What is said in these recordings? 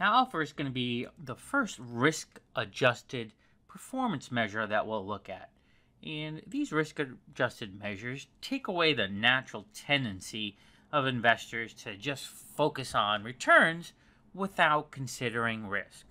Now, alpha is going to be the first risk adjusted performance measure that we'll look at. And these risk adjusted measures take away the natural tendency of investors to just focus on returns without considering risk.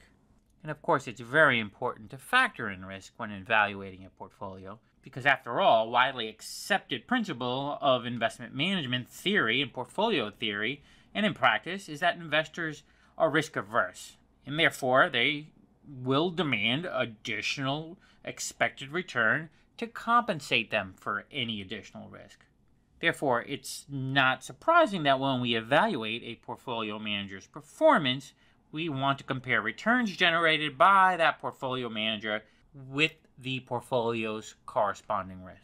And of course, it's very important to factor in risk when evaluating a portfolio because, after all, widely accepted principle of investment management theory and portfolio theory and in practice is that investors are risk averse and therefore they will demand additional expected return to compensate them for any additional risk. Therefore, it's not surprising that when we evaluate a portfolio manager's performance, we want to compare returns generated by that portfolio manager with the portfolio's corresponding risk.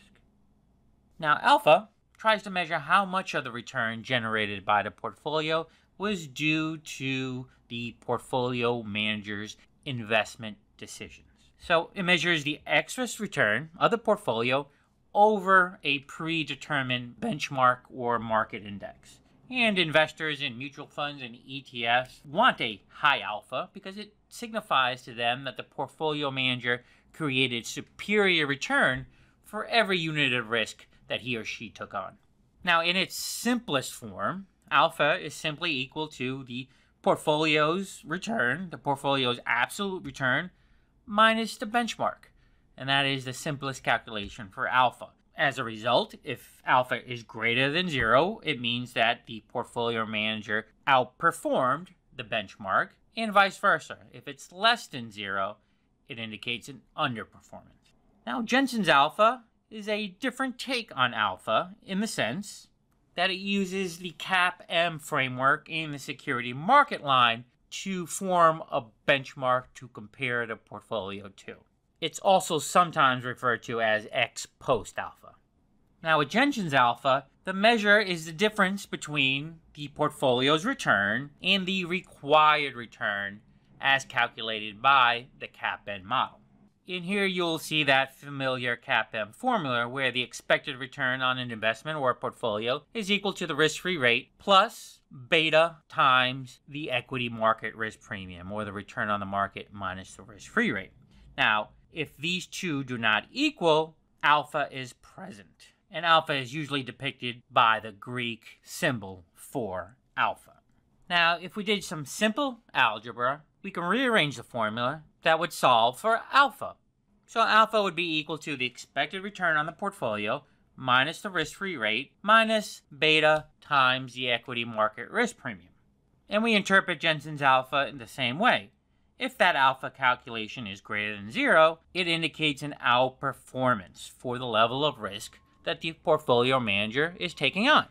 Now, alpha tries to measure how much of the return generated by the portfolio was due to the portfolio manager's investment decisions. So it measures the excess return of the portfolio over a predetermined benchmark or market index. And investors in mutual funds and ETFs want a high alpha because it signifies to them that the portfolio manager created superior return for every unit of risk that he or she took on. Now, in its simplest form, alpha is simply equal to the portfolio's return, the portfolio's absolute return, minus the benchmark. And that is the simplest calculation for alpha. As a result, if alpha is greater than zero, it means that the portfolio manager outperformed the benchmark, and vice versa. If it's less than zero, it indicates an underperformance. Now, Jensen's alpha is a different take on alpha in the sense that it uses the CAPM framework in the security market line to form a benchmark to compare the portfolio to. It's also sometimes referred to as ex post alpha. Now, with Jensen's alpha, the measure is the difference between the portfolio's return and the required return as calculated by the CAPM model. In here, you'll see that familiar CAPM formula where the expected return on an investment or portfolio is equal to the risk-free rate plus beta times the equity market risk premium or the return on the market minus the risk-free rate. Now, if these two do not equal, alpha is present. And alpha is usually depicted by the Greek symbol for alpha. Now, if we did some simple algebra, we can rearrange the formula that would solve for alpha. So alpha would be equal to the expected return on the portfolio minus the risk-free rate minus beta times the equity market risk premium. And we interpret Jensen's alpha in the same way. If that alpha calculation is greater than zero, it indicates an outperformance for the level of risk that the portfolio manager is taking on.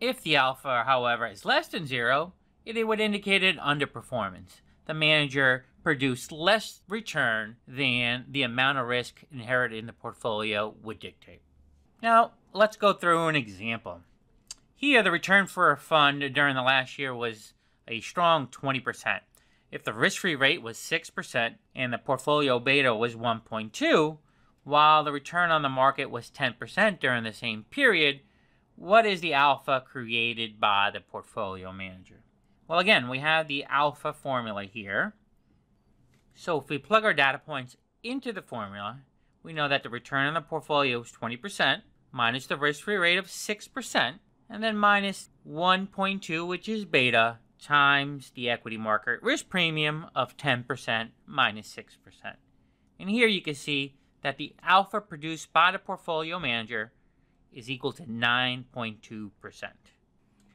If the alpha, however, is less than zero, it would indicate an underperformance. The manager produced less return than the amount of risk inherited in the portfolio would dictate. Now, let's go through an example. Here, the return for a fund during the last year was a strong 20%. If the risk-free rate was 6% and the portfolio beta was 1.2, while the return on the market was 10% during the same period, what is the alpha created by the portfolio manager? Well, again, we have the alpha formula here. So if we plug our data points into the formula, we know that the return on the portfolio is 20% minus the risk-free rate of 6% and then minus 1.2, which is beta, times the equity market risk premium of 10% minus 6%. And here you can see that the alpha produced by the portfolio manager is equal to 9.2%.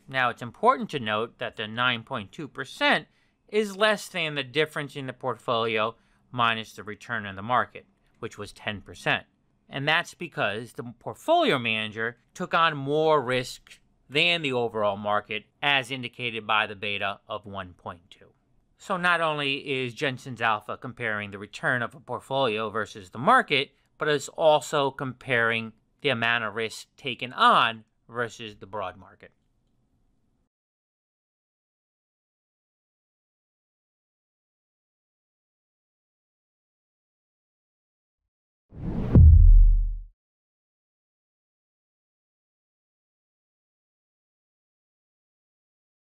Now, it's important to note that the 9.2% is less than the difference in the portfolio minus the return on the market, which was 10%. And that's because the portfolio manager took on more risk than the overall market, as indicated by the beta of 1.2. So not only is Jensen's alpha comparing the return of a portfolio versus the market, but it's also comparing the amount of risk taken on versus the broad market.